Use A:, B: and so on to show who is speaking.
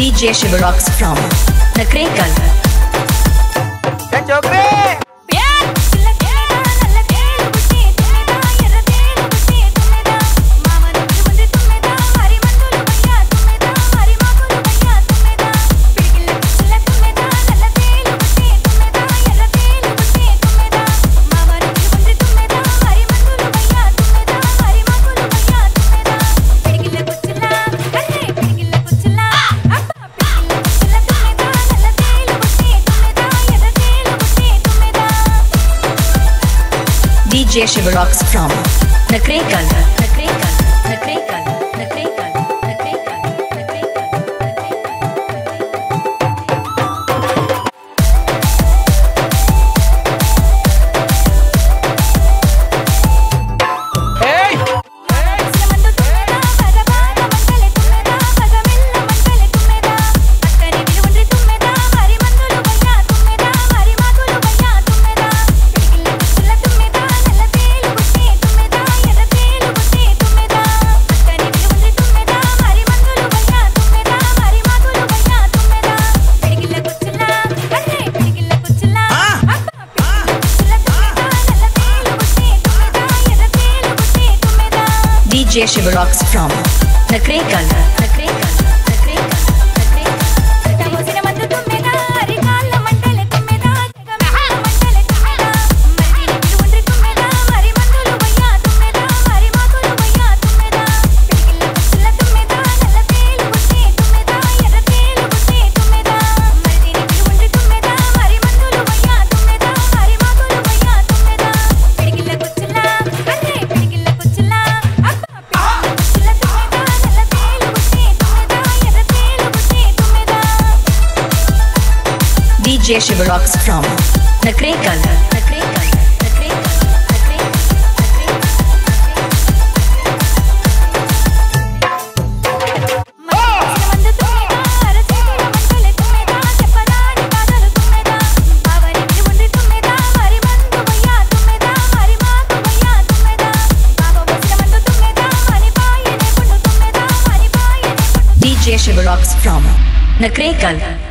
A: DJ Shivarox from Nakrekal. Jay Shiva rocks from The Grey Color. DJ Shiva rocks from The Grey Color. The
B: Color.
A: DJ Shivarox from Nakrekal. Nakrekal. DJ Shivarox from Nakrekal.